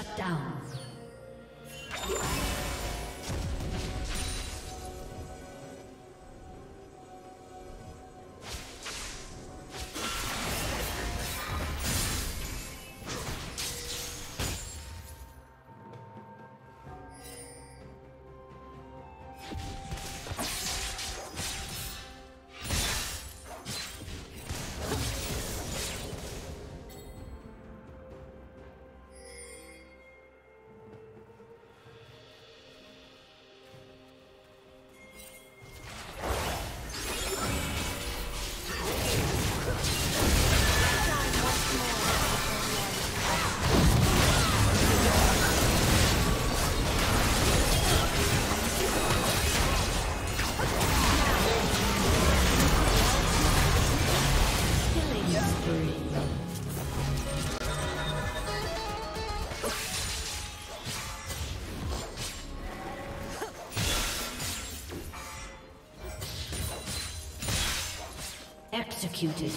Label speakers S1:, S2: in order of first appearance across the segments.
S1: Shut down. Executed.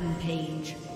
S1: Rampage.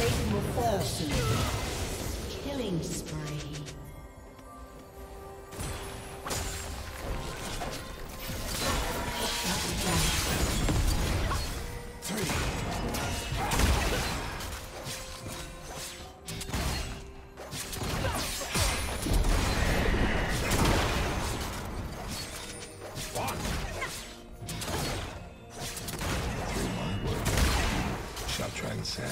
S1: Fall soon. Killing spree.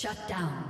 S1: Shut down.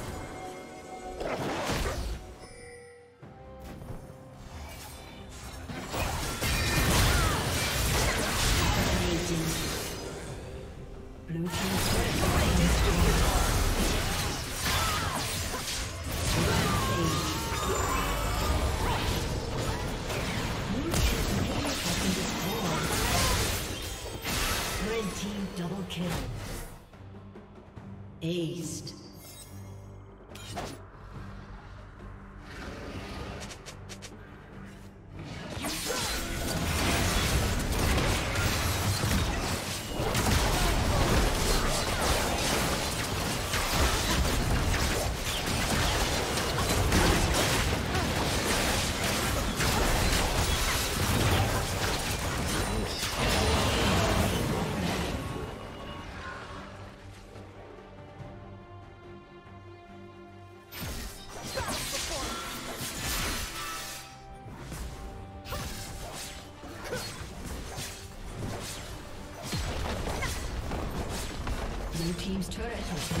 S1: turret has been